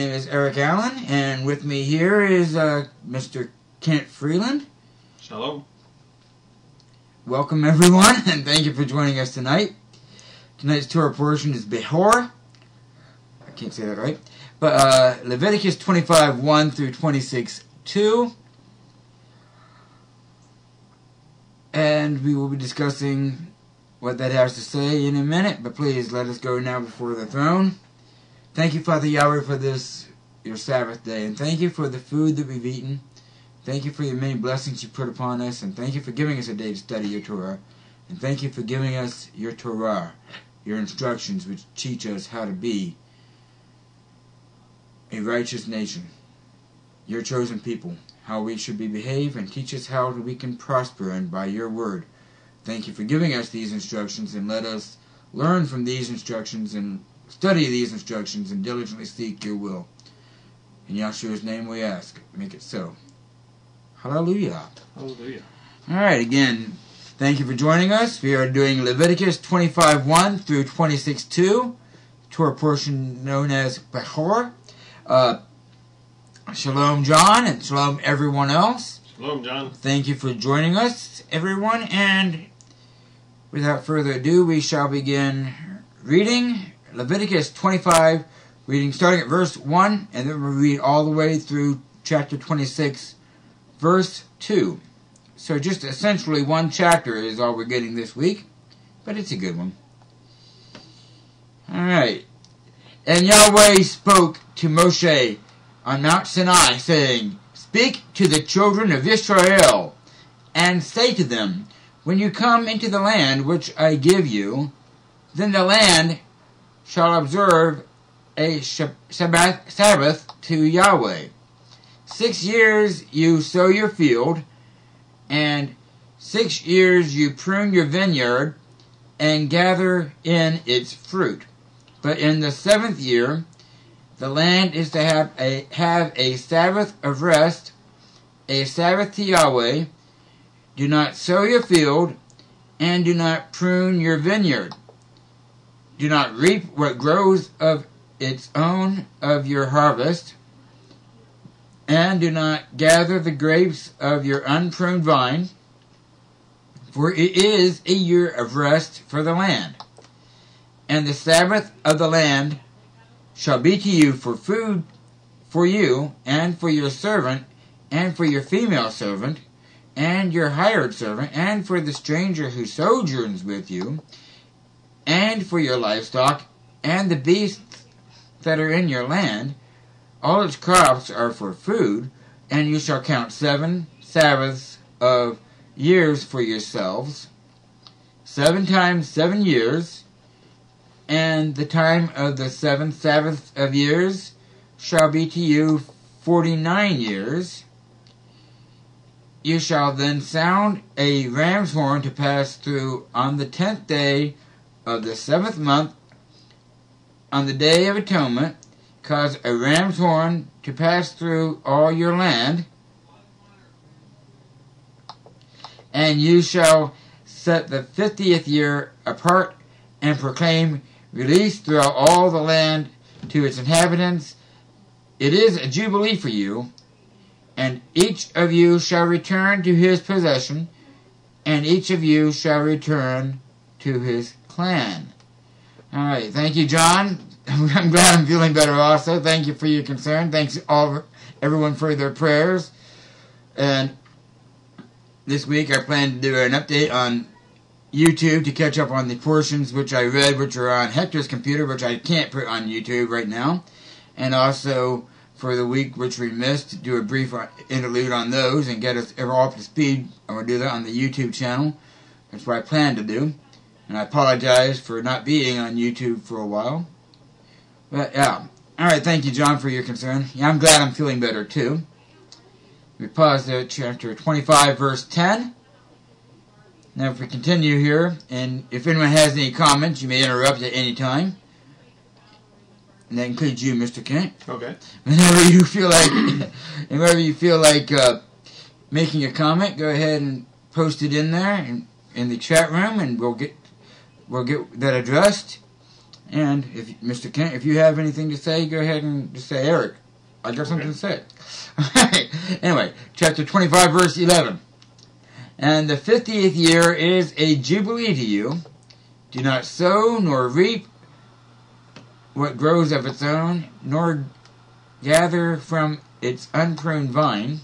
name is Eric Allen, and with me here is uh, Mr. Kent Freeland. Hello. Welcome, everyone, and thank you for joining us tonight. Tonight's Torah portion is Behor. I can't say that right. But uh, Leviticus 25 1 through 26 2. And we will be discussing what that has to say in a minute, but please let us go now before the throne. Thank you, Father Yahweh, for this, your Sabbath day, and thank you for the food that we've eaten. Thank you for your many blessings you put upon us, and thank you for giving us a day to study your Torah. And thank you for giving us your Torah, your instructions which teach us how to be a righteous nation, your chosen people, how we should be behaved, and teach us how we can prosper and by your word. Thank you for giving us these instructions, and let us learn from these instructions and study these instructions and diligently seek your will. In Yahshua's name we ask. Make it so. Hallelujah. Hallelujah. All right, again, thank you for joining us. We are doing Leviticus 25 1 through 26 2, Torah portion known as Behor. Uh, shalom, John, and shalom, everyone else. Shalom, John. Thank you for joining us, everyone, and without further ado, we shall begin reading Leviticus 25, reading starting at verse 1, and then we'll read all the way through chapter 26, verse 2. So just essentially one chapter is all we're getting this week, but it's a good one. Alright. And Yahweh spoke to Moshe on Mount Sinai, saying, Speak to the children of Israel, and say to them, When you come into the land which I give you, then the land shall observe a Sabbath, Sabbath to Yahweh. Six years you sow your field, and six years you prune your vineyard, and gather in its fruit. But in the seventh year, the land is to have a have a Sabbath of rest, a Sabbath to Yahweh. Do not sow your field, and do not prune your vineyard. Do not reap what grows of its own of your harvest, and do not gather the grapes of your unpruned vine, for it is a year of rest for the land. And the Sabbath of the land shall be to you for food for you, and for your servant, and for your female servant, and your hired servant, and for the stranger who sojourns with you, and for your livestock, and the beasts that are in your land. All its crops are for food, and you shall count seven Sabbaths of years for yourselves, seven times seven years, and the time of the seventh Sabbath of years shall be to you forty nine years. You shall then sound a ram's horn to pass through on the tenth day of the seventh month, on the day of atonement, cause a ram's horn to pass through all your land, and you shall set the fiftieth year apart and proclaim release throughout all the land to its inhabitants. It is a jubilee for you, and each of you shall return to his possession, and each of you shall return to his clan. All right, thank you, John. I'm glad I'm feeling better. Also, thank you for your concern. Thanks all everyone for their prayers. And this week I plan to do an update on YouTube to catch up on the portions which I read, which are on Hector's computer, which I can't put on YouTube right now, and also for the week which we missed, do a brief interlude on those and get us ever off to speed. I'm going to do that on the YouTube channel. That's what I plan to do. And I apologize for not being on YouTube for a while. But yeah. Alright, thank you, John, for your concern. Yeah, I'm glad I'm feeling better too. We pause there at chapter 25, verse 10. Now, if we continue here, and if anyone has any comments, you may interrupt at any time. And that includes you, Mr. Kent. Okay. Whenever you feel like, whenever you feel like uh, making a comment, go ahead and post it in there in, in the chat room, and we'll get we'll get that addressed. And if Mr. Kent, if you have anything to say, go ahead and just say, Eric, I got something to say. Anyway, chapter 25, verse 11. And the fiftieth year is a jubilee to you. Do not sow nor reap what grows of its own, nor gather from its unpruned vine.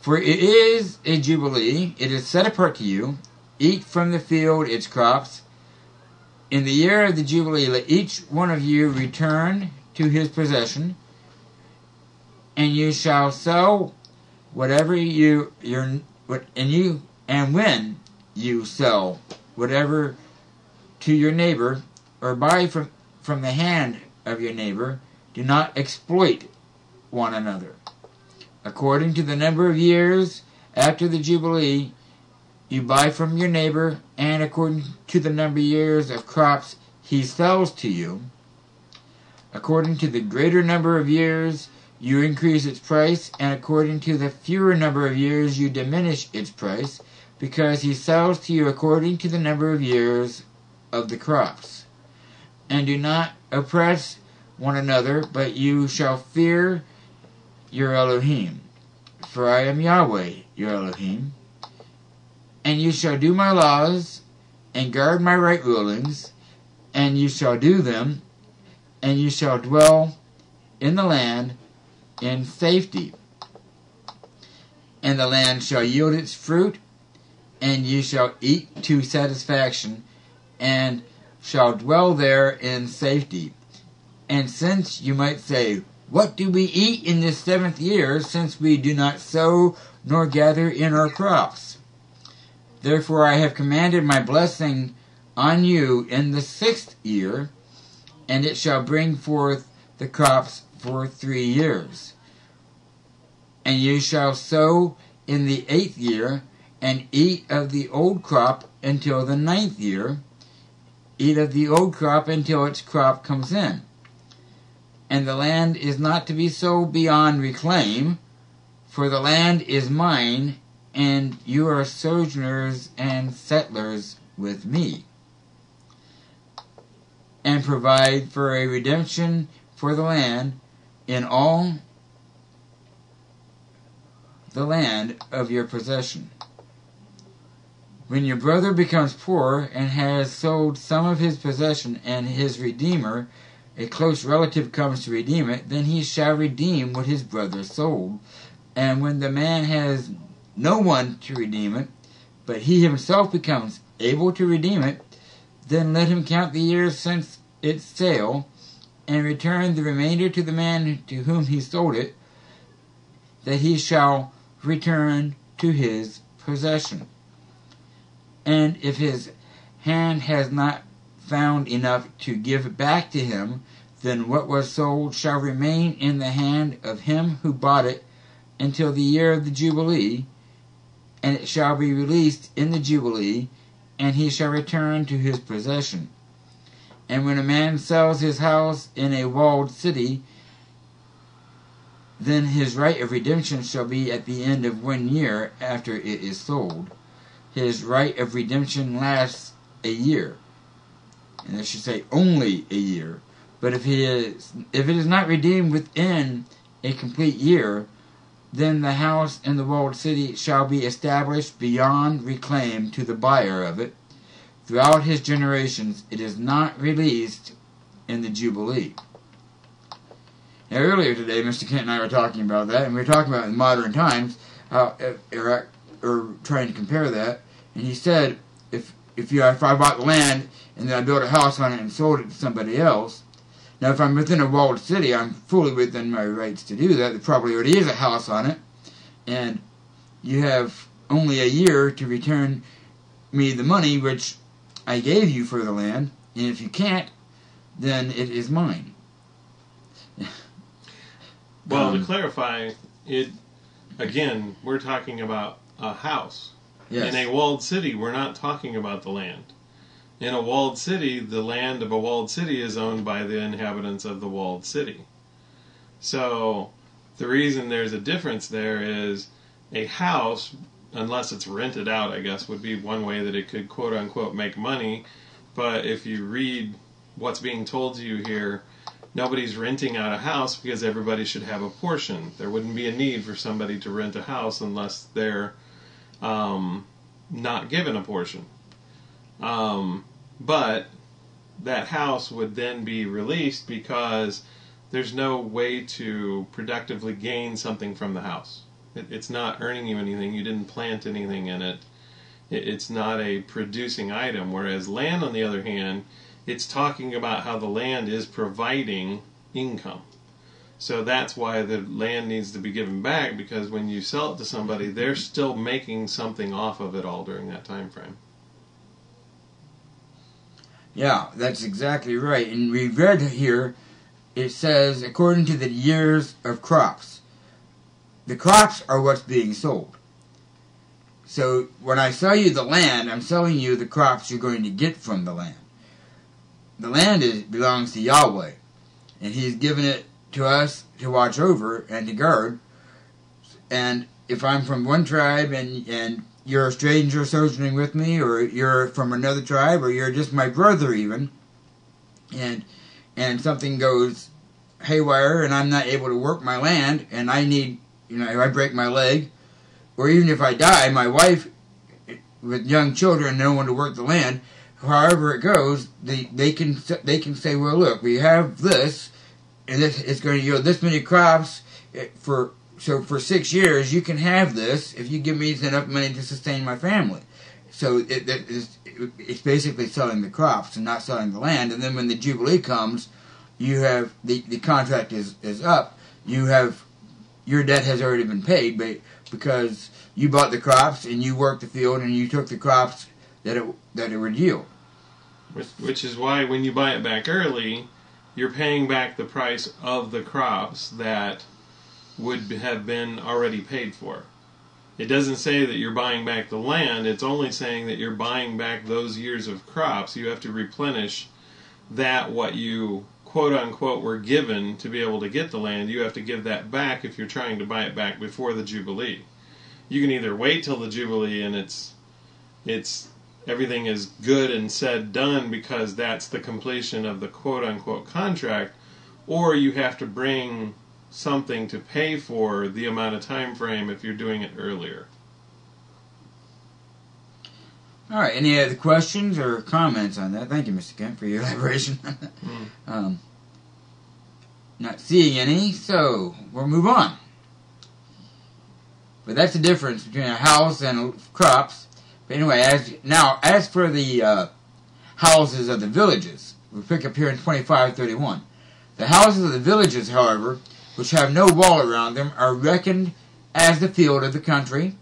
For it is a jubilee, it is set apart to you. Eat from the field its crops. In the year of the jubilee, let each one of you return to his possession, and you shall sell whatever you your what and you and when you sell whatever to your neighbor or buy from from the hand of your neighbor, do not exploit one another. According to the number of years after the Jubilee, you buy from your neighbor, and according to the number of years of crops he sells to you. According to the greater number of years, you increase its price, and according to the fewer number of years, you diminish its price, because he sells to you according to the number of years of the crops. And do not oppress one another, but you shall fear your Elohim. For I am Yahweh, your Elohim. And you shall do my laws, and guard my right rulings, and you shall do them, and you shall dwell in the land in safety. And the land shall yield its fruit, and you shall eat to satisfaction, and shall dwell there in safety. And since you might say, What do we eat in this seventh year, since we do not sow nor gather in our crops? Therefore I have commanded my blessing on you in the sixth year, and it shall bring forth the crops for three years. And you shall sow in the eighth year, and eat of the old crop until the ninth year, eat of the old crop until its crop comes in. And the land is not to be sold beyond reclaim, for the land is mine, and you are sojourners and settlers with me. And provide for a redemption for the land in all the land of your possession. When your brother becomes poor and has sold some of his possession, and his redeemer, a close relative, comes to redeem it, then he shall redeem what his brother sold. And when the man has no one to redeem it, but he himself becomes able to redeem it, then let him count the years since its sale, and return the remainder to the man to whom he sold it, that he shall return to his possession. And if his hand has not found enough to give back to him, then what was sold shall remain in the hand of him who bought it until the year of the Jubilee, and it shall be released in the Jubilee, and he shall return to his possession. And when a man sells his house in a walled city, then his right of redemption shall be at the end of one year after it is sold. His right of redemption lasts a year. And I should say only a year. But if he is if it is not redeemed within a complete year, then the house in the walled city shall be established beyond reclaim to the buyer of it. Throughout his generations it is not released in the Jubilee. Now, earlier today, Mr. Kent and I were talking about that, and we were talking about in modern times how Iraq, or trying to compare that, and he said, if if you if I bought the land and then I built a house on it and sold it to somebody else, now if I'm within a walled city, I'm fully within my rights to do that. There probably already is a house on it, and you have only a year to return me the money which I gave you for the land, and if you can't, then it is mine. Well, Um, to clarify, it again, we're talking about a house. Yes. In a walled city, we're not talking about the land. In a walled city, the land of a walled city is owned by the inhabitants of the walled city. So, the reason there's a difference there is a house, unless it's rented out, I guess, would be one way that it could quote unquote make money. But if you read what's being told to you here, nobody's renting out a house because everybody should have a portion. There wouldn't be a need for somebody to rent a house unless they're um, not given a portion. Um, but that house would then be released because there's no way to productively gain something from the house. It, it's not earning you anything. You didn't plant anything in it. it. It's not a producing item. Whereas land, on the other hand, it's talking about how the land is providing income. So that's why the land needs to be given back because when you sell it to somebody, they're still making something off of it all during that time frame. Yeah, that's exactly right. And we read here, it says, according to the years of crops. The crops are what's being sold. So when I sell you the land, I'm selling you the crops you're going to get from the land. The land is, belongs to Yahweh, and He's given it to us to watch over and to guard. And if I'm from one tribe and and you're a stranger sojourning with me, or you're from another tribe, or you're just my brother even, and and something goes haywire and I'm not able to work my land and I need, you know, if I break my leg, or even if I die, my wife with young children, no one to work the land, however it goes, they they can they can say, well, look, we have this, and this it's going to yield this many crops eh, for so for six years, you can have this if you give me enough money to sustain my family. So it, it, it's, it's basically selling the crops and not selling the land. And then when the jubilee comes, you have the the contract is is up. You have your debt has already been paid, but because you bought the crops and you worked the field and you took the crops that it that it would yield. Which, which is why when you buy it back early, you're paying back the price of the crops that would have been already paid for. It doesn't say that you're buying back the land, it's only saying that you're buying back those years of crops. You have to replenish that what you quote unquote were given to be able to get the land. You have to give that back if you're trying to buy it back before the Jubilee. You can either wait till the Jubilee and it's it's everything is good and said done because that's the completion of the quote unquote contract, or you have to bring something to pay for the amount of time frame if you're doing it earlier. All right. Any other questions or comments on that? Thank you, Mr. Kent, for your elaboration. mm. um, not seeing any, so we'll move on. But that's the difference between a house and crops. But anyway, as now as for the uh, houses of the villages, we pick up here in twenty five thirty one. The houses of the villages, however, which have no wall around them, are reckoned as the field of the country.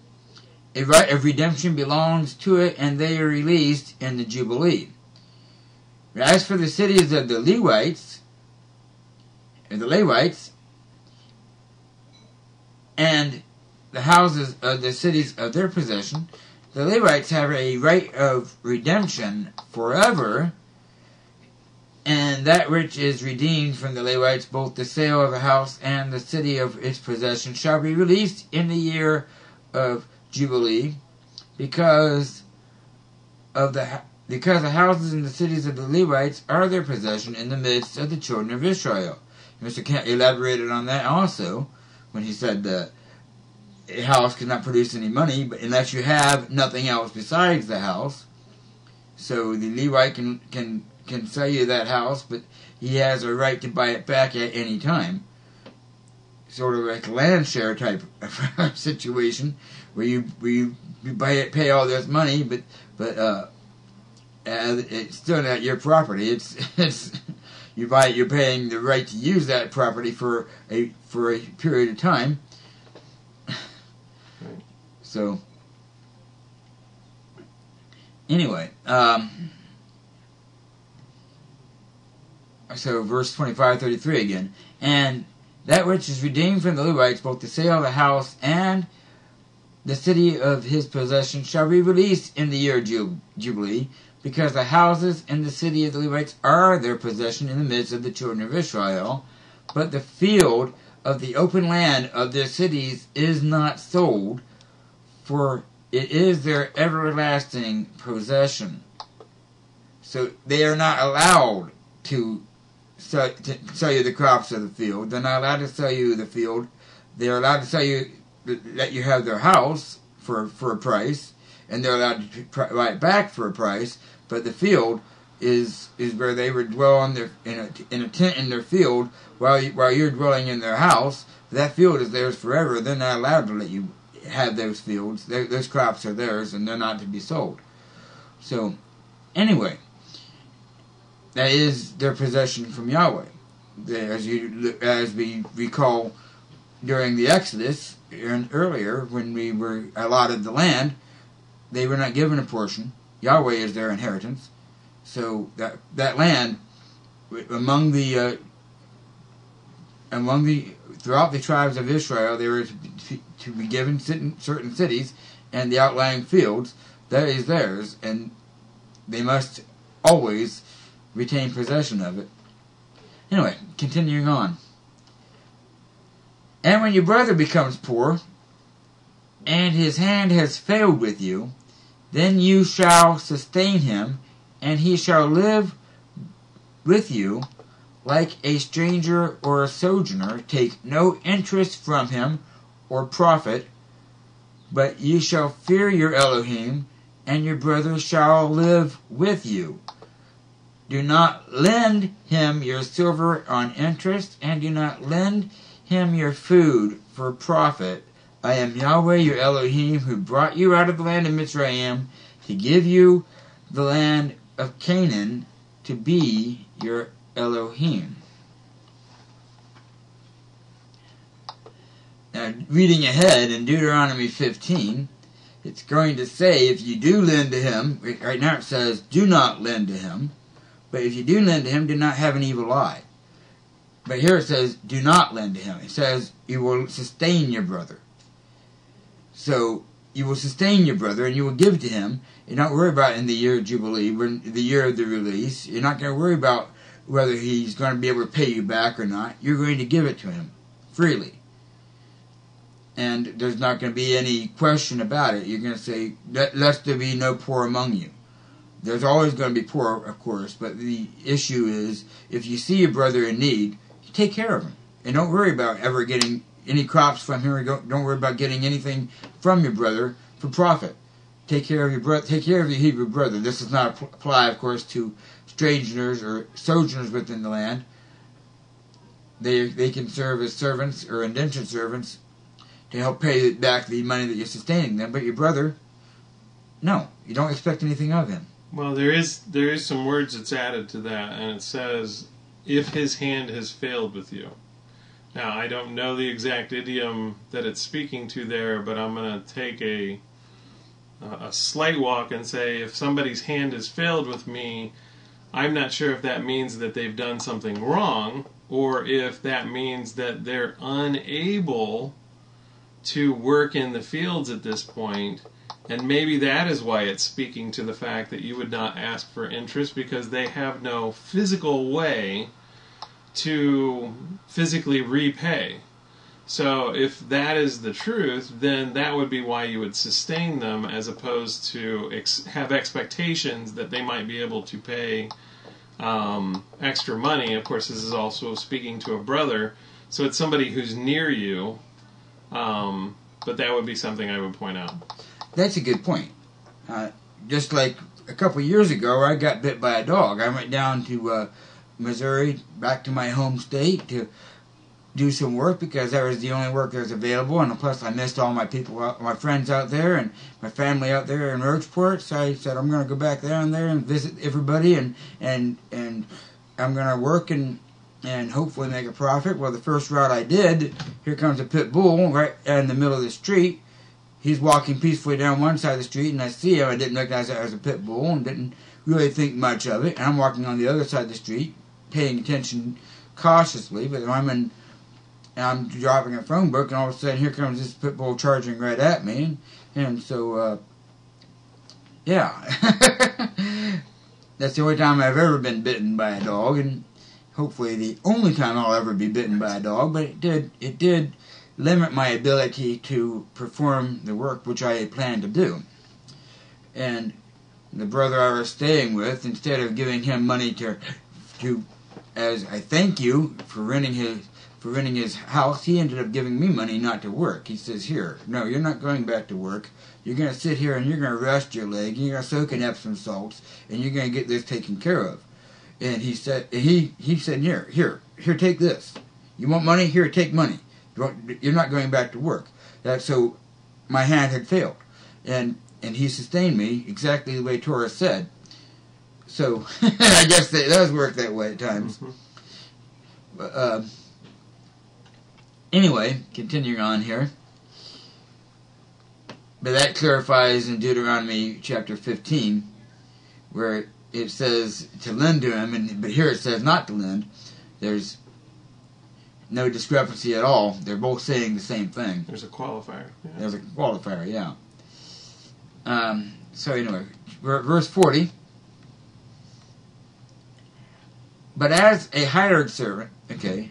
A right of redemption belongs to it, and they are released in the Jubilee. As for the cities of the Levites, and the Levites, and the houses of the cities of their possession, the Levites have a right of redemption forever and that which is redeemed from the Levites, both the sale of the house and the city of its possession, shall be released in the year of Jubilee, because of the because the houses and the cities of the Levites are their possession in the midst of the children of Israel. Mr. Kent elaborated on that also when he said that a house cannot produce any money but unless you have nothing else besides the house. So the Levite can can can sell you that house, but he has a right to buy it back at any time. Sort of like a land share type of situation, where you where you, you buy it, pay all this money, but but uh, it's still not your property. It's it's you buy it, you're paying the right to use that property for a for a period of time. So anyway, um, so verse 25, 33 again. And that which is redeemed from the Levites, both the sale of the house and the city of his possession, shall be released in the year Jubilee, because the houses and the city of the Levites are their possession in the midst of the children of Israel. But the field of the open land of their cities is not sold, for it is their everlasting possession. So they are not allowed to sell, sell you the crops of the field. They're not allowed to sell you the field. They're allowed to sell you, let you have their house for for a price, and they're allowed to buy it back for a price. But the field is is where they would dwell on their in a, in a tent in their field while you, while you're dwelling in their house. That field is theirs forever. They're not allowed to let you have those fields. They, those crops are theirs, and they're not to be sold. So, anyway, that is their possession from Yahweh. As you as we recall during the Exodus and earlier when we were allotted the land, they were not given a portion. Yahweh is their inheritance. So that that land among the uh, among the throughout the tribes of Israel, they were to be given certain cities and the outlying fields. That is theirs, and they must always retain possession of it. Anyway, continuing on. And when your brother becomes poor, and his hand has failed with you, then you shall sustain him, and he shall live with you like a stranger or a sojourner. Take no interest from him or profit, but ye shall fear your Elohim, and your brother shall live with you. Do not lend him your silver on interest, and do not lend him your food for profit. I am Yahweh your Elohim, who brought you out of the land of Mitzrayim to give you the land of Canaan to be your Elohim. Now, reading ahead in Deuteronomy 15, it's going to say if you do lend to him, right now it says, do not lend to him, but if you do lend to him, do not have an evil eye. But here it says, do not lend to him. It says, you will sustain your brother. So, you will sustain your brother and you will give to him. You're not worried about in the year of Jubilee, when the year of the release. You're not going to worry about whether he's going to be able to pay you back or not. You're going to give it to him freely. And there's not going to be any question about it. You're going to say, lest there be no poor among you. There's always going to be poor, of course, but the issue is if you see your brother in need, you take care of him. And don't worry about ever getting any crops from him. Or don't, don't worry about getting anything from your brother for profit. Take care of your brother. Take care of your Hebrew brother. This does not apply, of course, to strangers or sojourners within the land. They they can serve as servants or indentured servants to help pay back the money that you're sustaining them. But your brother, no, you don't expect anything of him. Well, there is there is some words that's added to that, and it says, "If his hand has failed with you." Now, I don't know the exact idiom that it's speaking to there, but I'm going to take a a slight walk and say, if somebody's hand has failed with me, I'm not sure if that means that they've done something wrong, or if that means that they're unable to work in the fields at this point and maybe that is why it's speaking to the fact that you would not ask for interest because they have no physical way to physically repay. So if that is the truth, then that would be why you would sustain them as opposed to ex- have expectations that they might be able to pay um, extra money. Of course, this is also speaking to a brother, so it's somebody who's near you. Um, but that would be something I would point out. That's a good point. Uh, just like a couple years ago, I got bit by a dog. I went down to uh, Missouri, back to my home state, to do some work because that was the only work that was available, and plus I missed all my people, my friends out there, and my family out there in Rocheport. So I said I'm going to go back down there and visit everybody, and and and I'm going to work and and hopefully make a profit. Well, the first route I did, here comes a pit bull right in the middle of the street he's walking peacefully down one side of the street, and I see him. I didn't recognize it as a pit bull, and didn't really think much of it. And I'm walking on the other side of the street, paying attention cautiously. But I'm in, and I'm driving a phone book, and all of a sudden, here comes this pit bull charging right at me, and, and so, uh, yeah, that's the only time I've ever been bitten by a dog, and hopefully the only time I'll ever be bitten by a dog. But it did, it did limit my ability to perform the work which I had planned to do. And the brother I was staying with, instead of giving him money to to as I thank you for renting his for renting his house, he ended up giving me money not to work. He says, "Here, no, you're not going back to work. You're going to sit here and you're going to rest your leg. And you're going to soak in Epsom salts, and you're going to get this taken care of." And he said, he he said, "Here, here, here, take this. You want money? Here, take money. You're not going back to work." That so, my hand had failed, and and he sustained me exactly the way Torah said. So I guess that does work that way at times. Mhm. But, uh, anyway, continuing on here. But that clarifies in Deuteronomy chapter 15, where it says to lend to him, and but here it says not to lend. There's no discrepancy at all. They're both saying the same thing. There's a qualifier. Yeah. There's a qualifier, yeah. Um, so anyway, verse 40. But as a hired servant, okay.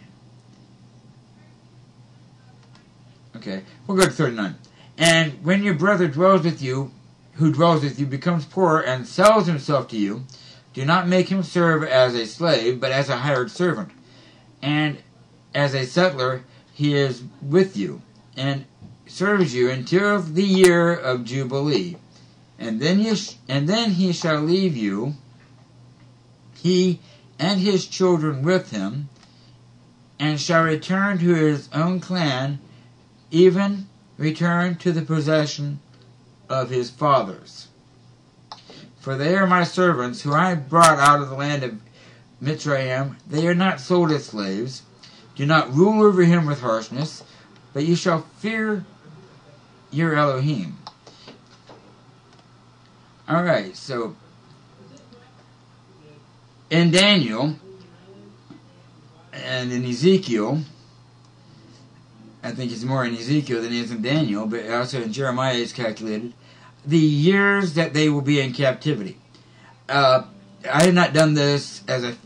Okay, we'll go to 39. And when your brother dwells with you, who dwells with you, becomes poor and sells himself to you, do not make him serve as a slave, but as a hired servant. And as a settler, he is with you, and serves you until the year of jubilee, and then you sh- and then he shall leave you, he and his children with him, and shall return to his own clan, even return to the possession of his fathers. For they are my servants, who I brought out of the land of Mitzrayim. They are not sold as slaves. Do not rule over him with harshness, but you shall fear your Elohim. Alright, so in Daniel and in Ezekiel, I think it's more in Ezekiel than it is in Daniel, but also in Jeremiah is calculated, the years that they will be in captivity. Uh, I have not done this as a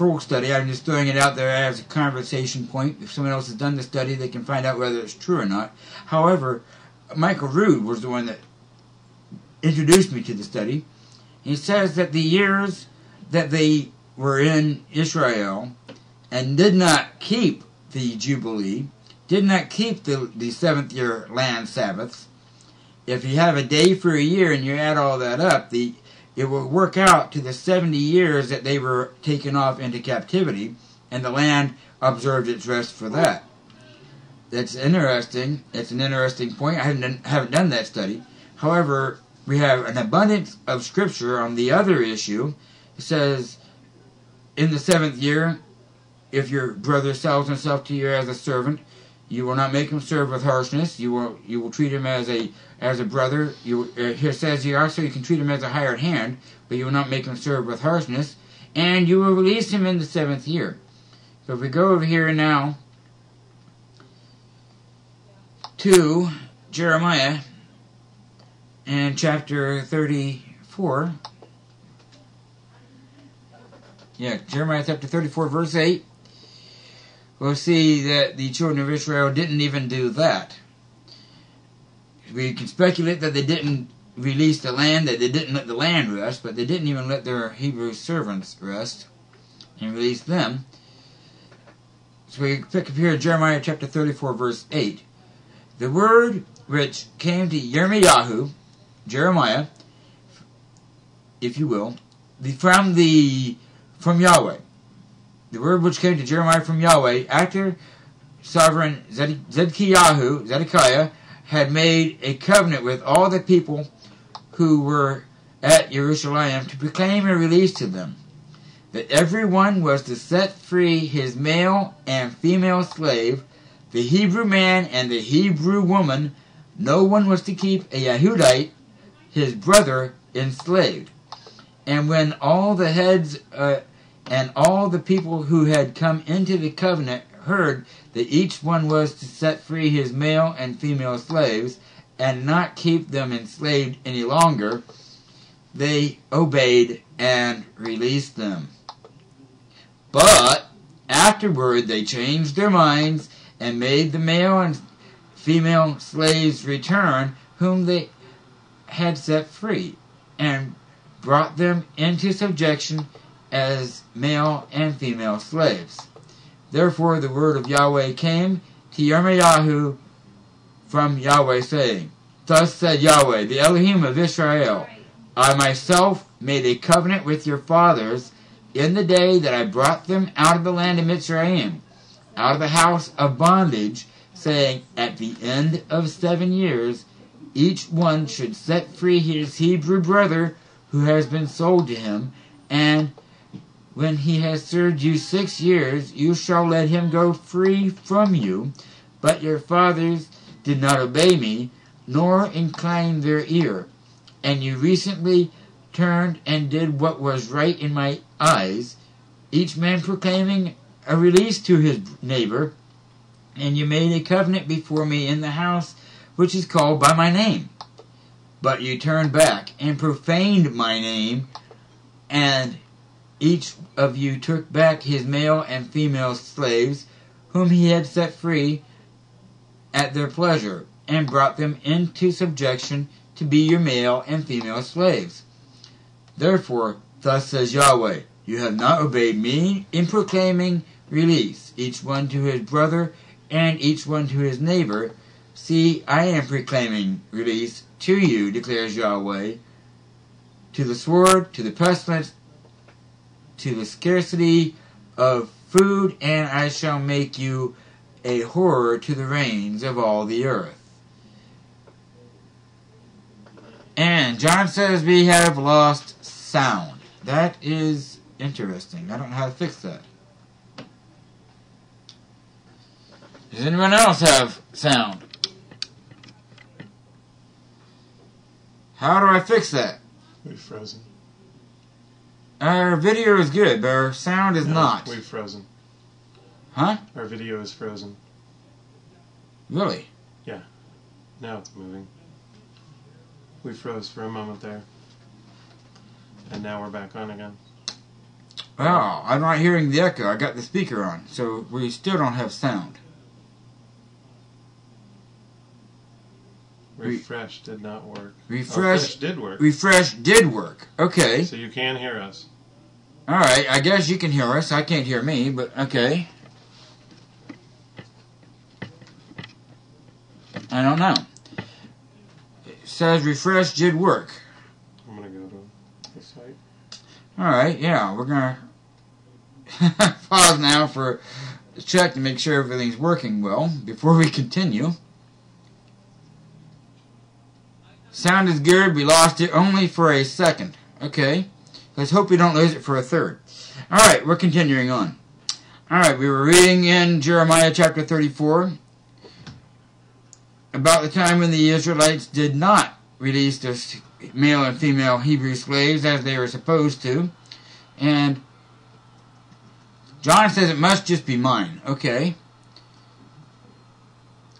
full study. I'm just throwing it out there as a conversation point. If someone else has done the study, they can find out whether it's true or not. However, Michael Rood was the one that introduced me to the study. He says that the years that they were in Israel and did not keep the Jubilee, did not keep the, the seventh year land Sabbaths, if you have a day for a year and you add all that up, the it will work out to the 70 years that they were taken off into captivity, and the land observed its rest for that. That's interesting. It's an interesting point. I haven't done, haven't done that study. However, we have an abundance of scripture on the other issue. It says, in the seventh year, if your brother sells himself to you as a servant, you will not make him serve with harshness. You will you will treat him as a as a brother. You uh, here says you also you can treat him as a hired hand, but you will not make him serve with harshness, and you will release him in the seventh year. So if we go over here now to Jeremiah and chapter thirty-four. Yeah, Jeremiah chapter thirty-four, verse eight we'll see that the children of Israel didn't even do that. We can speculate that they didn't release the land, that they didn't let the land rest, but they didn't even let their Hebrew servants rest and release them. So we pick up here in Jeremiah chapter 34, verse 8. The word which came to Yirmiyahu, Jeremiah, if you will, from the from Yahweh the word which came to Jeremiah from Yahweh after sovereign Zed- Zedekiah had made a covenant with all the people who were at Jerusalem to proclaim a release to them, that everyone was to set free his male and female slave, the Hebrew man and the Hebrew woman. No one was to keep a Yahudite, his brother, enslaved. And when all the heads uh, and all the people who had come into the covenant heard that each one was to set free his male and female slaves and not keep them enslaved any longer, they obeyed and released them. But afterward they changed their minds and made the male and female slaves return whom they had set free and brought them into subjection as male and female slaves. Therefore the word of Yahweh came to Yirmiyahu from Yahweh, saying, Thus said Yahweh, the Elohim of Israel, I myself made a covenant with your fathers in the day that I brought them out of the land of Mitzrayim, out of the house of bondage, saying, At the end of seven years, each one should set free his Hebrew brother who has been sold to him, and when he has served you six years, you shall let him go free from you. But your fathers did not obey me, nor incline their ear. And you recently turned and did what was right in my eyes, each man proclaiming a release to his neighbor, and you made a covenant before me in the house which is called by my name. But you turned back and profaned my name, and each of you took back his male and female slaves, whom he had set free at their pleasure, and brought them into subjection to be your male and female slaves. Therefore, thus says Yahweh, you have not obeyed me in proclaiming release, each one to his brother and each one to his neighbor. See, I am proclaiming release to you, declares Yahweh, to the sword, to the pestilence, to the scarcity of food, and I shall make you a horror to the reigns of all the earth. And John says we have lost sound. That is interesting. I don't know how to fix that. Does anyone else have sound? How do I fix that? We've frozen. Our video is good, but our sound is No, not. We've frozen. Huh? Our video is frozen. Really? Yeah. Now it's moving. We froze for a moment there. And now we're back on again. Well, I'm not hearing the echo. I got the speaker on, so we still don't have sound. Refresh did not work. Oh, Refresh, did work. refresh did work. Okay. So you can hear us. All right. I guess you can hear us. I can't hear me, but okay. I don't know. It says refresh did work. I'm gonna go to the site. All right. Yeah, we're gonna pause now for a check to make sure everything's working well before we continue. Sound is good. We lost it only for a second. Okay. Let's hope we don't lose it for a third. All right, we're continuing on. All right, we were reading in Jeremiah chapter 34 about the time when the Israelites did not release their male and female Hebrew slaves as they were supposed to. And John says it must just be mine. Okay.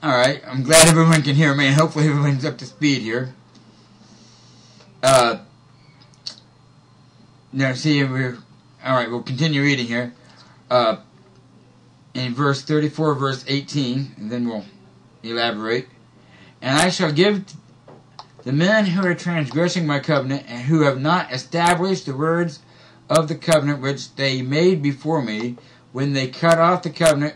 All right. I'm glad everyone can hear me, hopefully everyone's up to speed here. Uh, now, see, we're all right. We'll continue reading here. Uh, in verse 34, verse 18, and then we'll elaborate. And I shall give the men who are transgressing my covenant and who have not established the words of the covenant which they made before me, when they cut off the covenant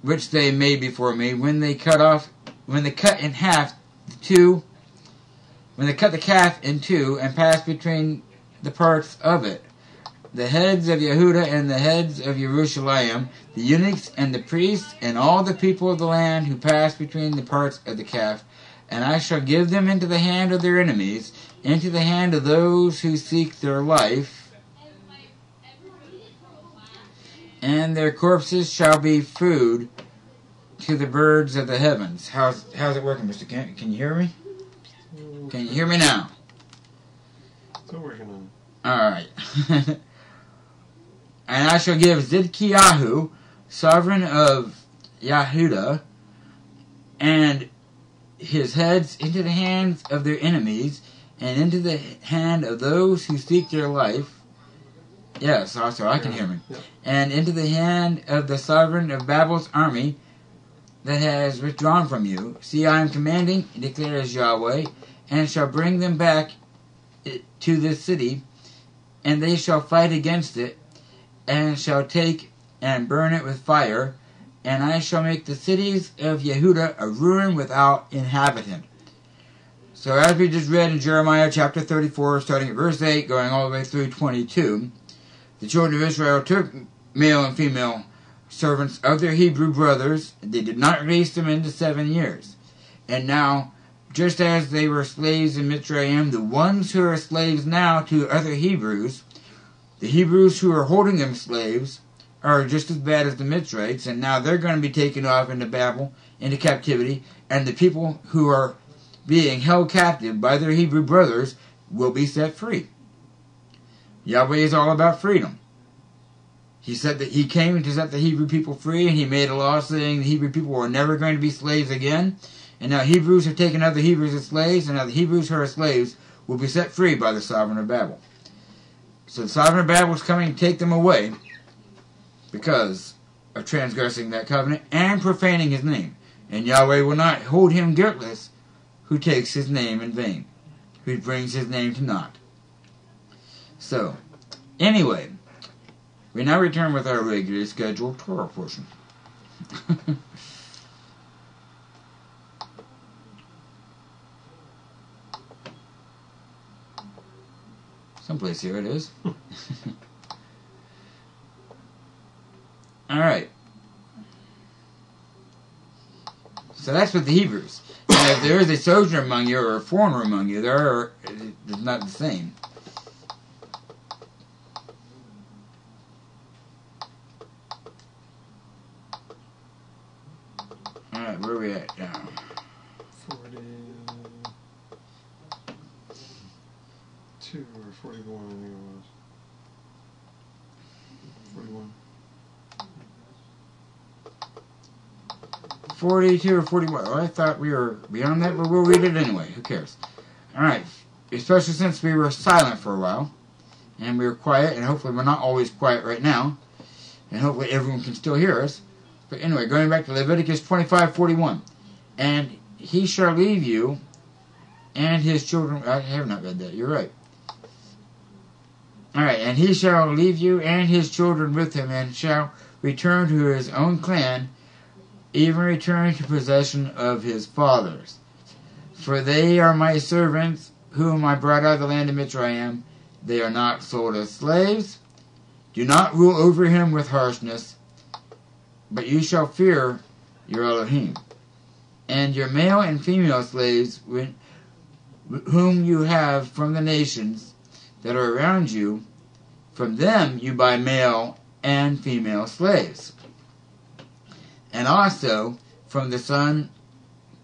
which they made before me, when they cut off, when they cut in half the two, when they cut the calf in two and passed between the parts of it, the heads of Yehuda and the heads of Jerusalem, the eunuchs and the priests, and all the people of the land who pass between the parts of the calf, and I shall give them into the hand of their enemies, into the hand of those who seek their life, and their corpses shall be food to the birds of the heavens. How's how's it working, Mister Kent? Can you hear me? Can you hear me now? Working on All right. and I shall give Zidkiyahu, sovereign of Yahuda, and his heads into the hands of their enemies, and into the hand of those who seek their life. Yes, also I can hear me. Yep. And into the hand of the sovereign of Babel's army that has withdrawn from you. See, I am commanding, declares Yahweh, and shall bring them back to this city and they shall fight against it, and shall take and burn it with fire, and I shall make the cities of Yehuda a ruin without inhabitant. So as we just read in Jeremiah chapter 34, starting at verse 8, going all the way through 22, the children of Israel took male and female servants of their Hebrew brothers. They did not release them into seven years. And now, just as they were slaves in Mitzrayim, the ones who are slaves now to other Hebrews, the Hebrews who are holding them slaves, are just as bad as the Mitzrites, and now they're going to be taken off into Babel, into captivity, and the people who are being held captive by their Hebrew brothers will be set free. Yahweh is all about freedom. He said that he came to set the Hebrew people free, and he made a law saying the Hebrew people were never going to be slaves again. And now Hebrews have taken other Hebrews as slaves, and now the Hebrews who are slaves will be set free by the sovereign of Babel. So the sovereign of Babel is coming to take them away because of transgressing that covenant and profaning his name. And Yahweh will not hold him guiltless who takes his name in vain, who brings his name to naught. So, anyway, we now return with our regular scheduled Torah portion. Someplace here it is. All right. So that's with the Hebrews. If there is a sojourner among you or a foreigner among you, there are, it's not the same. All right, where are we at now? 42 or 41, I think it was. 41. 42 or 41. Well, I thought we were beyond that, but we'll read it anyway. Who cares? All right. Especially since we were silent for a while, and we were quiet, and hopefully we're not always quiet right now, and hopefully everyone can still hear us. But anyway, going back to Leviticus 25:41, and he shall leave you and his children. I have not read that. You're right. All right, and he shall leave you and his children with him, and shall return to his own clan even returning to possession of his fathers. For they are my servants, whom I brought out of the land of Mitzrayim. They are not sold as slaves. Do not rule over him with harshness, but you shall fear your Elohim. And your male and female slaves, whom you have from the nations that are around you, from them you buy male and female slaves and also from the son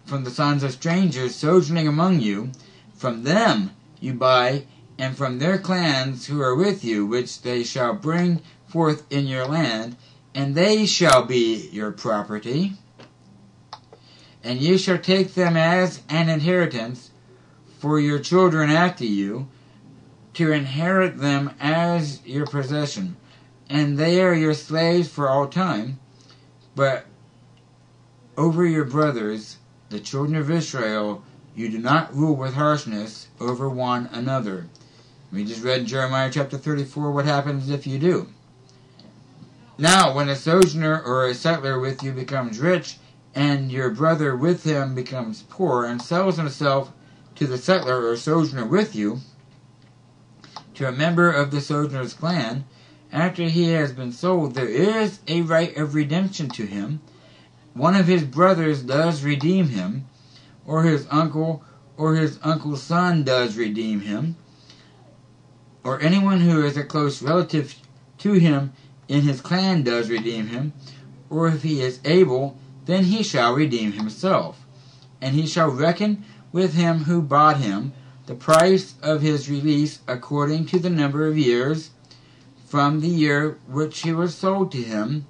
from the sons of strangers sojourning among you, from them you buy, and from their clans who are with you, which they shall bring forth in your land, and they shall be your property. And ye shall take them as an inheritance for your children after you, to inherit them as your possession. And they are your slaves for all time, but over your brothers, the children of Israel, you do not rule with harshness over one another. We just read Jeremiah chapter 34 what happens if you do. Now, when a sojourner or a settler with you becomes rich, and your brother with him becomes poor, and sells himself to the settler or sojourner with you, to a member of the sojourner's clan, after he has been sold, there is a right of redemption to him, one of his brothers does redeem him, or his uncle or his uncle's son does redeem him, or anyone who is a close relative to him in his clan does redeem him, or if he is able, then he shall redeem himself, and he shall reckon with him who bought him the price of his release according to the number of years from the year which he was sold to him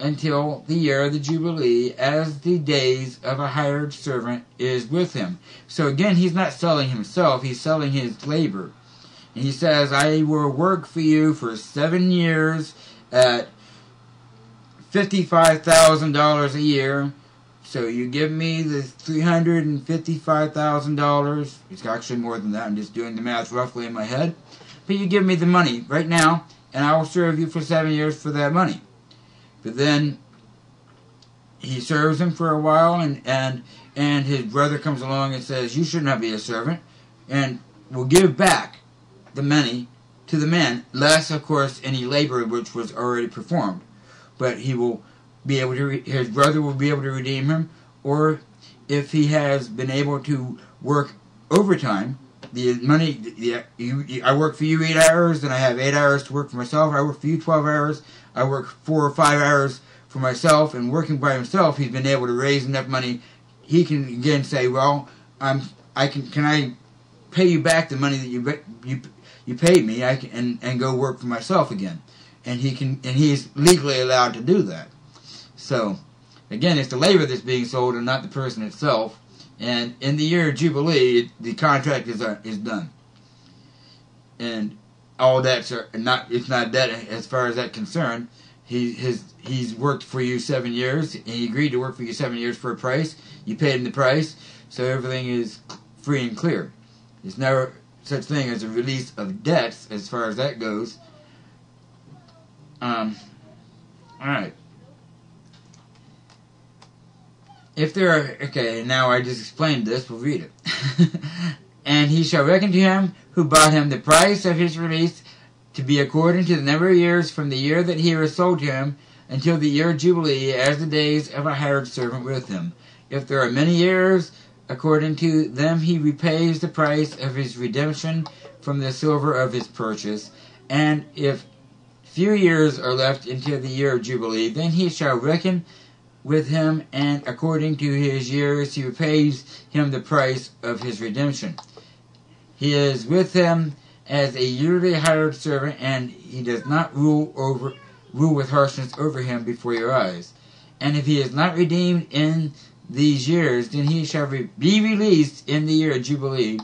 until the year of the Jubilee, as the days of a hired servant is with him. So again, he's not selling himself, he's selling his labor. And he says, I will work for you for seven years at $55,000 a year. So you give me the $355,000. It's actually more than that. I'm just doing the math roughly in my head. but you give me the money right now, and I will serve you for seven years for that money. But then he serves him for a while, and and and his brother comes along and says, "You should not be a servant," and will give back the money to the man, less of course any labor which was already performed. But he will be able to. His brother will be able to redeem him, or if he has been able to work overtime, the money. The, you, I work for you eight hours, and I have eight hours to work for myself. I work for you twelve hours. I work four or five hours for myself, and working by himself, he's been able to raise enough money. He can again say, "Well, I'm. I can. Can I pay you back the money that you you you paid me? I can and and go work for myself again." And he can, and he is legally allowed to do that. So, again, it's the labor that's being sold, and not the person itself. And in the year of Jubilee, the contract is uh, is done, and all that's are not. It's not that as far as that concerned. He his he's worked for you seven years, and he agreed to work for you seven years for a price. You paid him the price, so everything is free and clear. There's never such thing as a release of debts as far as that goes. Um. All right. If there are okay, now I just explained this. We'll read it. and he shall reckon to him who bought him the price of his release to be according to the number of years from the year that he was sold to him until the year of Jubilee, as the days of a hired servant with him. If there are many years, according to them he repays the price of his redemption from the silver of his purchase. And if few years are left until the year of Jubilee, then he shall reckon with him, and according to his years he repays him the price of his redemption. He is with him as a yearly hired servant, and he does not rule over rule with harshness over him before your eyes. And if he is not redeemed in these years, then he shall be released in the year of Jubilee,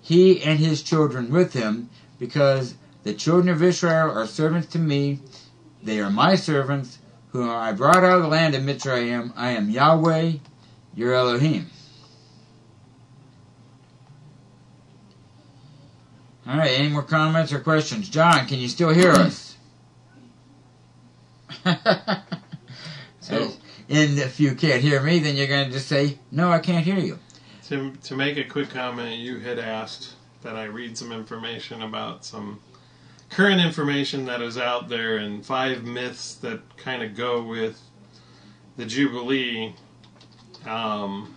he and his children with him, because the children of Israel are servants to me. They are my servants, whom I brought out of the land of Mitzrayim. I am Yahweh, your Elohim. All right, any more comments or questions? John, can you still hear us? So- and if you can't hear me, then you're going to just say, no, I can't hear you. To, to make a quick comment, you had asked that I read some information about some current information that is out there and five myths that kind of go with the Jubilee. Um,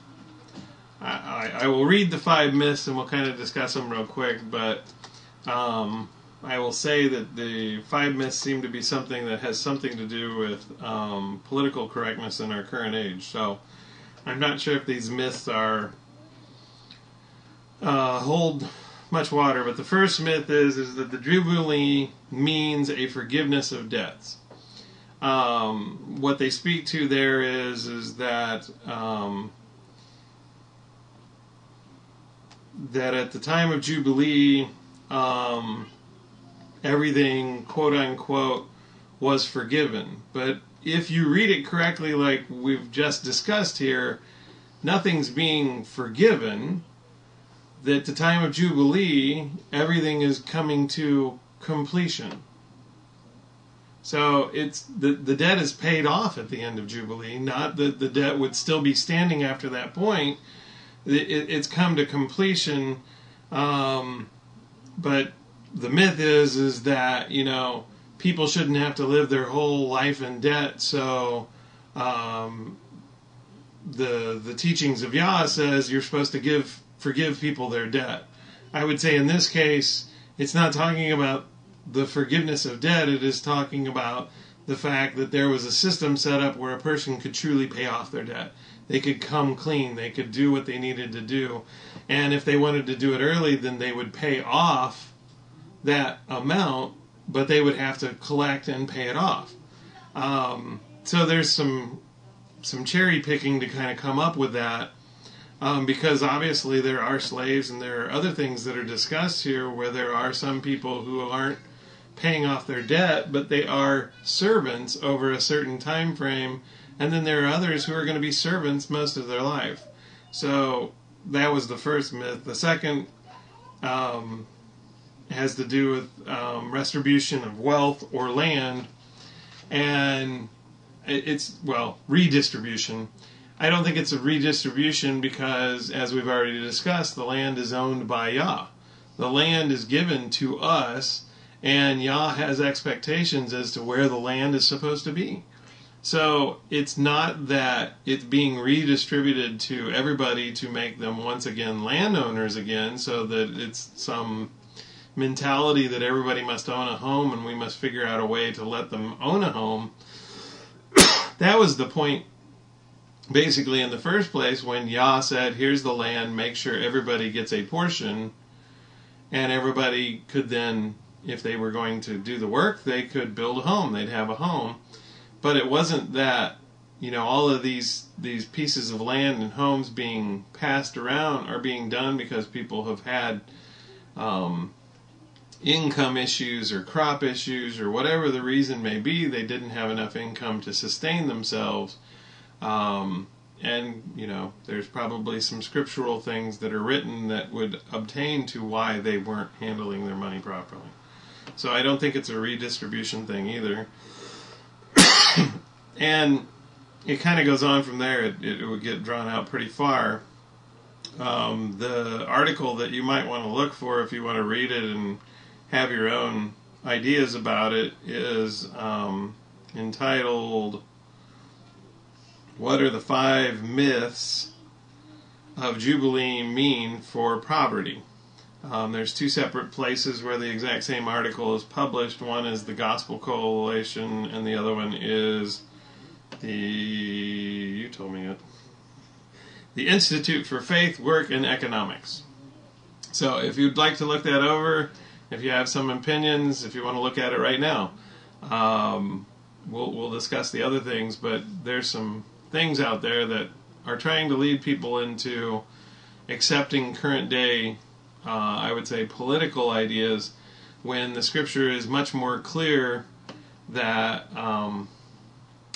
I, I, I will read the five myths and we'll kind of discuss them real quick, but um, I will say that the five myths seem to be something that has something to do with um, political correctness in our current age. So I'm not sure if these myths are uh, hold much water, but the first myth is is that the Jubilee means a forgiveness of debts. Um, what they speak to there is is that um, that at the time of Jubilee, um, everything quote unquote was forgiven. But if you read it correctly, like we've just discussed here, nothing's being forgiven that the time of Jubilee, everything is coming to completion. So it's the the debt is paid off at the end of Jubilee. Not that the debt would still be standing after that point. It, it, it's come to completion. Um, but the myth is is that you know people shouldn't have to live their whole life in debt. So um, the the teachings of Yah says you're supposed to give forgive people their debt. I would say in this case, it's not talking about the forgiveness of debt, it is talking about the fact that there was a system set up where a person could truly pay off their debt. They could come clean, they could do what they needed to do. And if they wanted to do it early, then they would pay off that amount, but they would have to collect and pay it off. Um, so there's some some cherry picking to kind of come up with that um, because obviously there are slaves and there are other things that are discussed here where there are some people who aren't paying off their debt but they are servants over a certain time frame and then there are others who are going to be servants most of their life so that was the first myth the second um, has to do with um, retribution of wealth or land, and it's well redistribution. I don't think it's a redistribution because, as we've already discussed, the land is owned by Yah. The land is given to us, and Yah has expectations as to where the land is supposed to be. So it's not that it's being redistributed to everybody to make them once again landowners again, so that it's some mentality that everybody must own a home and we must figure out a way to let them own a home. that was the point, basically, in the first place when Yah said, Here's the land, make sure everybody gets a portion, and everybody could then, if they were going to do the work, they could build a home, they'd have a home. But it wasn't that you know all of these these pieces of land and homes being passed around are being done because people have had um, income issues or crop issues or whatever the reason may be they didn't have enough income to sustain themselves um, and you know there's probably some scriptural things that are written that would obtain to why they weren't handling their money properly so i don't think it's a redistribution thing either and it kind of goes on from there. It, it, would get drawn out pretty far. Um, the article that you might want to look for if you want to read it and have your own ideas about it is um, entitled What Are the Five Myths of Jubilee Mean for Poverty? Um, there's two separate places where the exact same article is published. One is the Gospel Coalition, and the other one is the. You told me it. The Institute for Faith, Work, and Economics. So if you'd like to look that over, if you have some opinions, if you want to look at it right now, um, we'll, we'll discuss the other things, but there's some things out there that are trying to lead people into accepting current day uh, I would say, political ideas when the scripture is much more clear that um,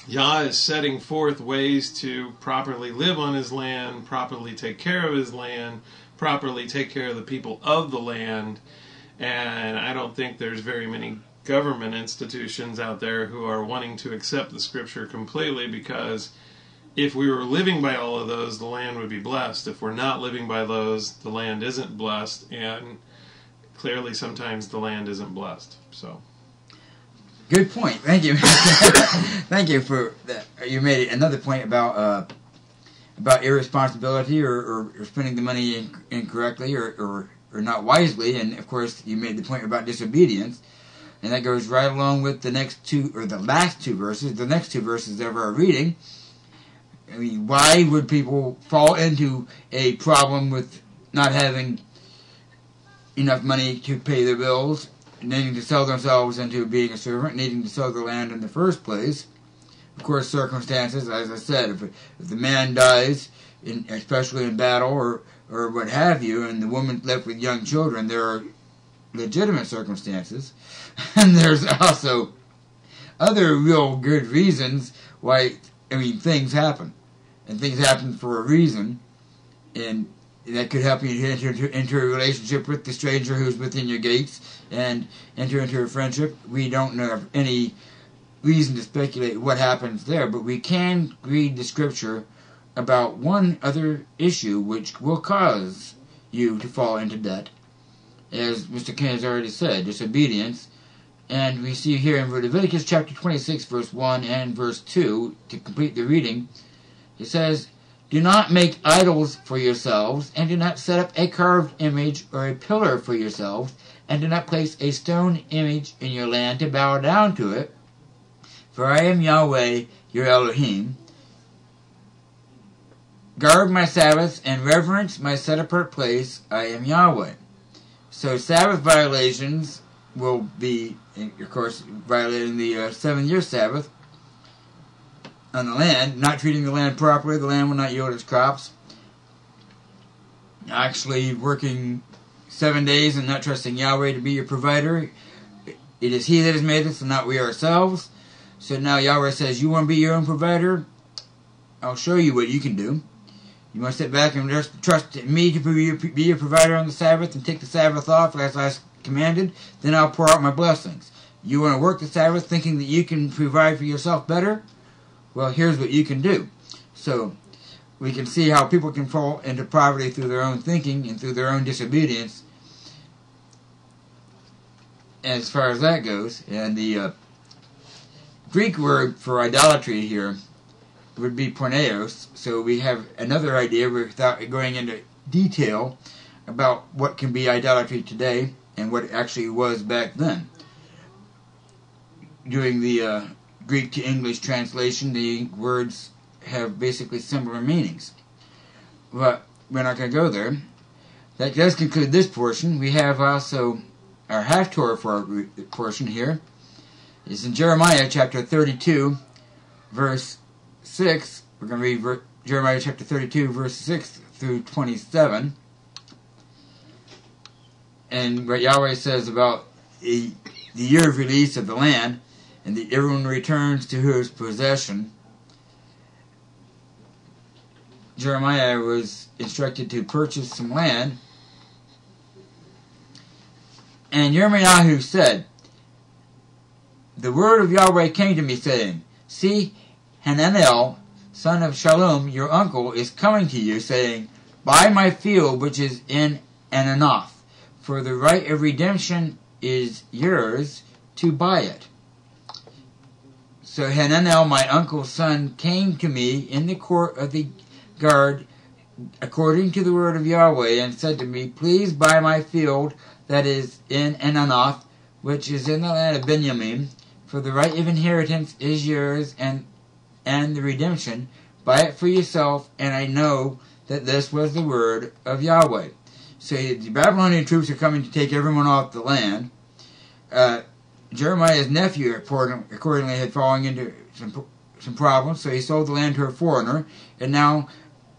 Yah is setting forth ways to properly live on his land, properly take care of his land, properly take care of the people of the land. And I don't think there's very many government institutions out there who are wanting to accept the scripture completely because if we were living by all of those, the land would be blessed. If we're not living by those, the land isn't blessed, and clearly sometimes the land isn't blessed. So. Good point. Thank you. Thank you for that. You made another point about uh, about irresponsibility or, or, or, spending the money incorrectly or, or or not wisely, and of course you made the point about disobedience, and that goes right along with the next two or the last two verses. The next two verses of our reading I mean, why would people fall into a problem with not having enough money to pay their bills, needing to sell themselves into being a servant, needing to sell the land in the first place? Of course, circumstances, as I said, if, if the man dies, in, especially in battle or, or what have you, and the woman left with young children, there are legitimate circumstances. And there's also other real good reasons why, I mean, things happen and things happen for a reason, and that could help you enter into, into a relationship with the stranger who's within your gates and enter into a friendship. We don't have any reason to speculate what happens there, but we can read the scripture about one other issue which will cause you to fall into debt. As Mr. Ken has already said, disobedience. And we see here in Leviticus chapter 26, verse 1 and verse 2, to complete the reading, he says, Do not make idols for yourselves, and do not set up a carved image or a pillar for yourselves, and do not place a stone image in your land to bow down to it. For I am Yahweh, your Elohim. Guard my Sabbaths and reverence my set apart place. I am Yahweh. So Sabbath violations will be, of course, violating the uh, seven year Sabbath on the land, not treating the land properly, the land will not yield its crops. Actually, working seven days and not trusting Yahweh to be your provider. It is He that has made us and not we ourselves. So now Yahweh says, You want to be your own provider? I'll show you what you can do. You want to sit back and just trust me to be your, be your provider on the Sabbath and take the Sabbath off as I commanded. Then I'll pour out my blessings. You want to work the Sabbath thinking that you can provide for yourself better? Well, here's what you can do. So we can see how people can fall into poverty through their own thinking and through their own disobedience as far as that goes. And the uh, Greek word for idolatry here would be porneos. So we have another idea without going into detail about what can be idolatry today and what it actually was back then. during the uh, Greek to English translation, the words have basically similar meanings. But we're not going to go there. That does conclude this portion. We have also our Haftorah for our portion here. It's in Jeremiah chapter 32, verse 6. We're going to read ver- Jeremiah chapter 32, verse 6 through 27. And what Yahweh says about the, the year of release of the land, and the, everyone returns to his possession. Jeremiah was instructed to purchase some land. And Yirmiyahu said, The word of Yahweh came to me, saying, See, Hananel, son of Shalom, your uncle, is coming to you, saying, Buy my field which is in Anathoth, for the right of redemption is yours to buy it. So Hananel, my uncle's son, came to me in the court of the guard according to the word of Yahweh, and said to me, Please buy my field that is in Anathoth, which is in the land of Benjamin, for the right of inheritance is yours, and and the redemption. Buy it for yourself, and I know that this was the word of Yahweh. So the Babylonian troops are coming to take everyone off the land. Uh, Jeremiah's nephew accordingly had fallen into some some problems, so he sold the land to a foreigner, and now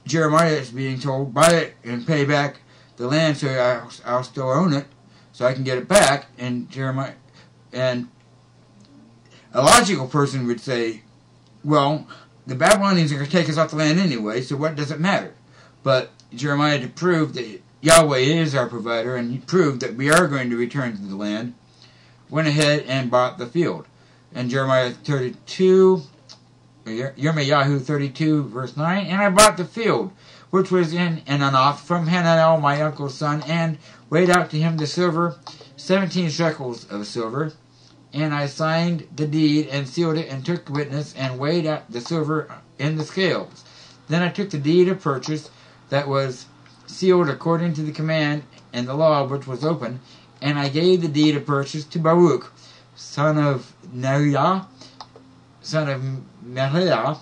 Jeremiah is being told, buy it and pay back the land so I'll, I'll still own it, so I can get it back. And Jeremiah, and a logical person would say, well, the Babylonians are going to take us off the land anyway, so what does it matter? But Jeremiah to prove that Yahweh is our provider and he proved that we are going to return to the land, went ahead and bought the field. And Jeremiah 32, Yirmiyahu 32, verse 9, And I bought the field, which was in Anathoth, from Hananel, my uncle's son, and weighed out to him the silver, seventeen shekels of silver. And I signed the deed, and sealed it, and took witness, and weighed out the silver in the scales. Then I took the deed of purchase that was sealed according to the command and the law which was open, and I gave the deed of purchase to Baruch, son of Neriah, son of Meriah,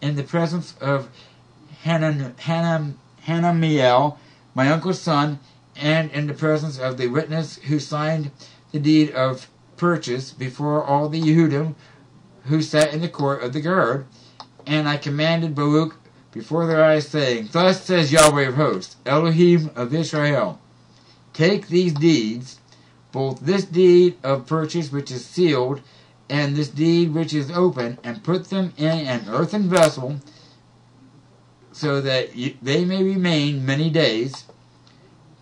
in the presence of Hanan, Hanam, Hanamiel, my uncle's son, and in the presence of the witness who signed the deed of purchase before all the Yehudim who sat in the court of the guard. And I commanded Baruch before their eyes, saying, Thus says Yahweh of hosts, Elohim of Israel, Take these deeds, both this deed of purchase which is sealed, and this deed which is open, and put them in an earthen vessel, so that they may remain many days.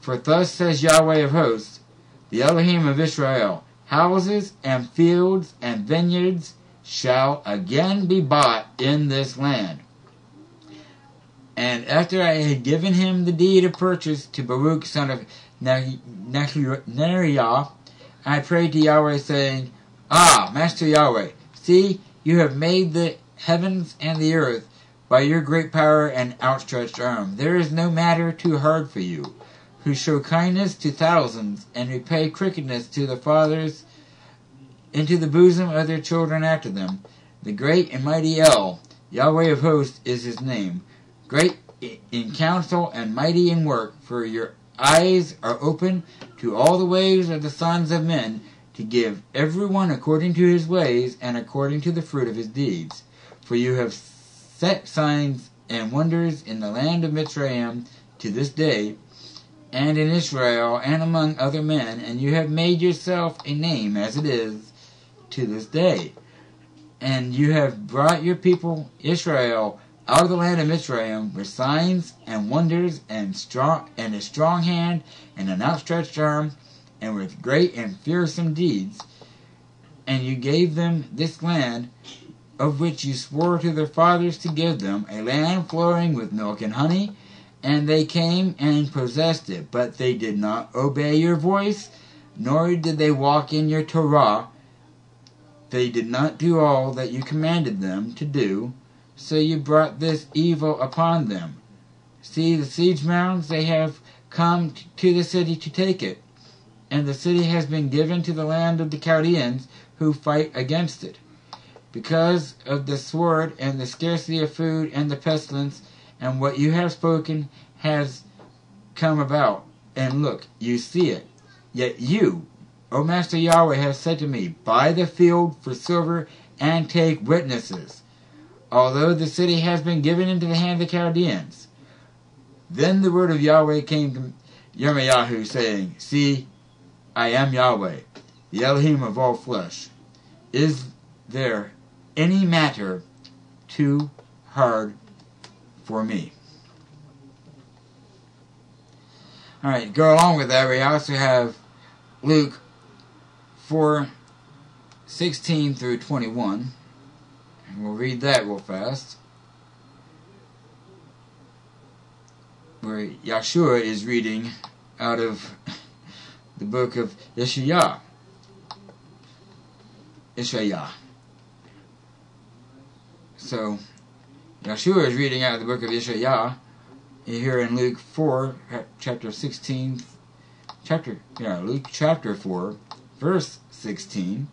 For thus says Yahweh of hosts, the Elohim of Israel, houses and fields and vineyards shall again be bought in this land. And after I had given him the deed of purchase to Baruch son of Neriah, I prayed to Yahweh, saying, Ah, Master Yahweh, see, you have made the heavens and the earth by your great power and outstretched arm. There is no matter too hard for you, who show kindness to thousands and repay crookedness to the fathers into the bosom of their children after them. The great and mighty El, Yahweh of hosts, is his name. Great in counsel and mighty in work, for your eyes are open to all the ways of the sons of men to give every one according to his ways and according to the fruit of his deeds. For you have set signs and wonders in the land of Mitzrayim to this day, and in Israel, and among other men, and you have made yourself a name as it is to this day. And you have brought your people Israel out of the land of Mitzrayim with signs and wonders and strong and a strong hand and an outstretched arm and with great and fearsome deeds. And you gave them this land of which you swore to their fathers to give them, a land flowing with milk and honey, and they came and possessed it, but they did not obey your voice, nor did they walk in your Torah. They did not do all that you commanded them to do, so you brought this evil upon them. See the siege mounds, they have come to the city to take it, and the city has been given to the land of the Chaldeans who fight against it. Because of the sword and the scarcity of food and the pestilence, and what you have spoken has come about. And look, you see it. Yet you, O Master Yahweh, have said to me, Buy the field for silver and take witnesses, although the city has been given into the hand of the Chaldeans. Then the word of Yahweh came to Yirmiyahu, saying, See, I am Yahweh, the Elohim of all flesh. Is there any matter too hard for me? Alright, go along with that, we also have Luke 4 16 through 21. We'll read that real fast. Where Yeshua is reading out of the book of Yeshaya. Yeshaya. So, Yeshua is reading out of the book of Yeshaya here in Luke 4, chapter 16, chapter, yeah, Luke chapter 4, verse 16.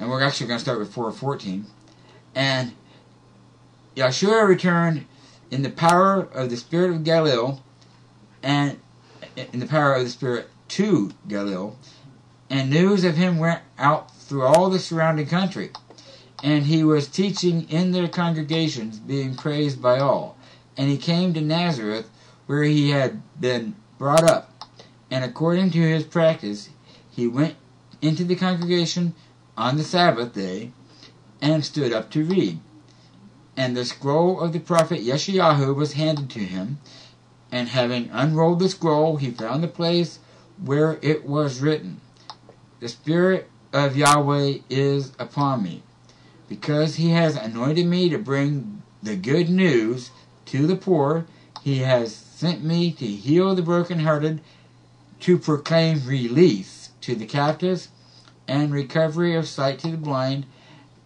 And we're actually going to start with 414. And Yeshua returned in the power of the Spirit of Galilee, and in the power of the Spirit to Galilee, and news of him went out through all the surrounding country and he was teaching in their congregations, being praised by all. And he came to Nazareth, where he had been brought up. And according to his practice, he went into the congregation on the Sabbath day and stood up to read. And the scroll of the prophet Yeshayahu was handed to him. And having unrolled the scroll, he found the place where it was written, The Spirit of Yahweh is upon me because he has anointed me to bring the good news to the poor. He has sent me to heal the brokenhearted, to proclaim release to the captives, and recovery of sight to the blind,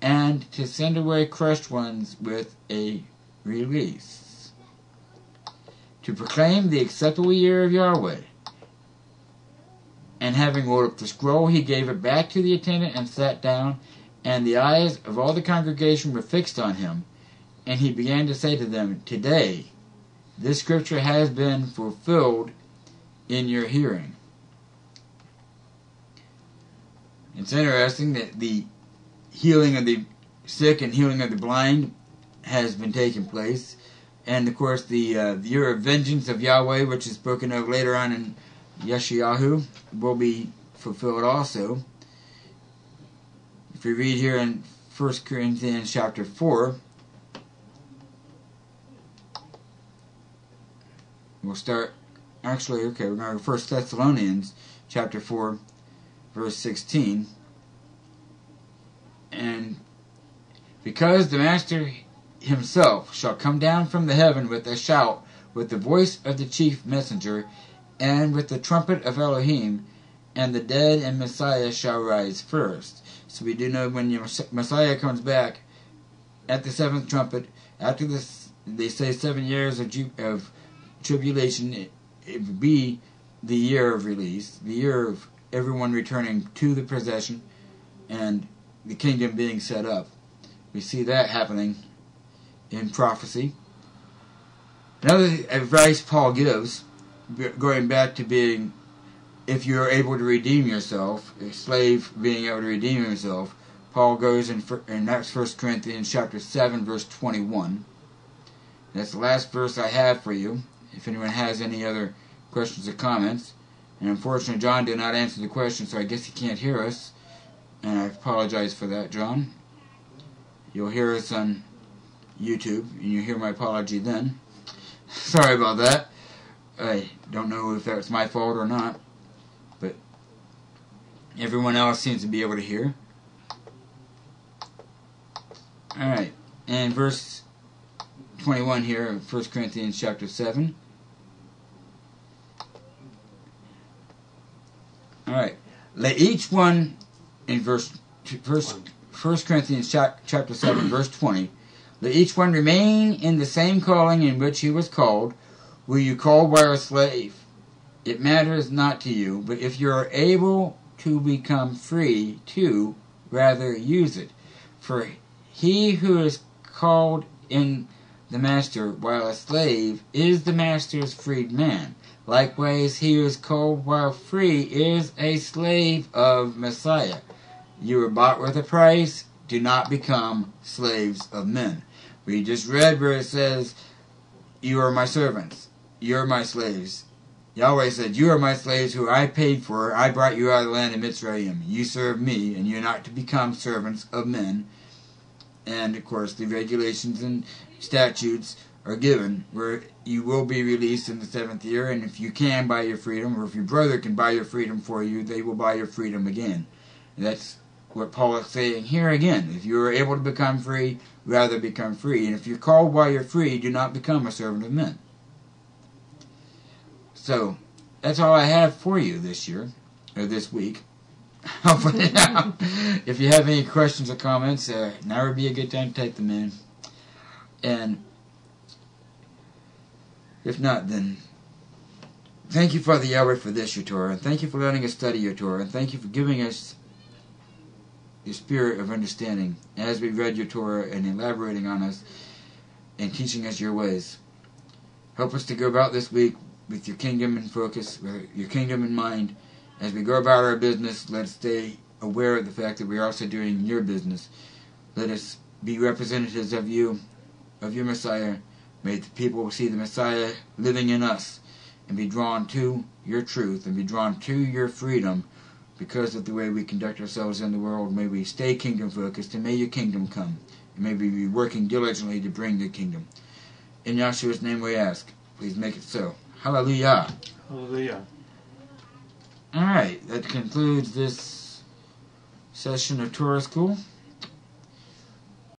and to send away crushed ones with a release. To proclaim the acceptable year of Yahweh. And having rolled up the scroll, he gave it back to the attendant and sat down and the eyes of all the congregation were fixed on him. And he began to say to them, Today, this scripture has been fulfilled in your hearing. It's interesting that the healing of the sick and healing of the blind has been taking place. And of course, the, uh, the year of vengeance of Yahweh, which is spoken of later on in Yeshayahu, will be fulfilled also. If we read here in 1 Corinthians chapter 4, we'll start, actually, okay, we're going to 1 Thessalonians chapter 4, verse 16. And because the Master himself shall come down from the heaven with a shout, with the voice of the chief messenger, and with the trumpet of Elohim, and the dead and Messiah shall rise first. So we do know when your Messiah comes back at the seventh trumpet, after this, they say seven years of, of tribulation, it, it would be the year of release, the year of everyone returning to the possession, and the kingdom being set up. We see that happening in prophecy. Another advice Paul gives, going back to being if you're able to redeem yourself, a slave being able to redeem himself, Paul goes in, in that's First Corinthians chapter 7, verse 21. That's the last verse I have for you. If anyone has any other questions or comments. And unfortunately, John did not answer the question, so I guess he can't hear us. and I apologize for that, John. You'll hear us on YouTube, and you hear my apology then. Sorry about that. I don't know if that's my fault or not, but everyone else seems to be able to hear. Alright, and verse 21 here of 1 Corinthians chapter 7. Alright, let each one, in verse, verse 1 Corinthians chapter 7, verse 20, let each one remain in the same calling in which he was called. Were you called by a slave? It matters not to you, but if you are able to become free, too, rather use it. For he who is called in the master while a slave is the master's freed man. Likewise, he who is called while free is a slave of Messiah. You were bought with a price. Do not become slaves of men. We just read where it says, You are my servants. You are my slaves. Yahweh said, You are my slaves who I paid for. I brought you out of the land of Mitzrayim. You serve me, and you're not to become servants of men. And, of course, the regulations and statutes are given where you will be released in the seventh year, and if you can buy your freedom, or if your brother can buy your freedom for you, they will buy your freedom again. And that's what Paul is saying here again. If you are able to become free, rather become free. And if you're called while you're free, do not become a servant of men. So, that's all I have for you this year, or this week. if you have any questions or comments, uh, now would be a good time to type them in. And if not, then thank you, Father Yahweh, for this, your Torah. And thank you for letting us study your Torah. And thank you for giving us the spirit of understanding as we read your Torah and elaborating on us and teaching us your ways. Help us to go about this week with your kingdom in focus, with your kingdom in mind. As we go about our business, let us stay aware of the fact that we are also doing your business. Let us be representatives of you, of your Messiah. May the people see the Messiah living in us and be drawn to your truth and be drawn to your freedom because of the way we conduct ourselves in the world. May we stay kingdom focused and may your kingdom come. And may we be working diligently to bring the kingdom. In Yahshua's name we ask. Please make it so. Hallelujah. Hallelujah. All right, that concludes this session of Torah School.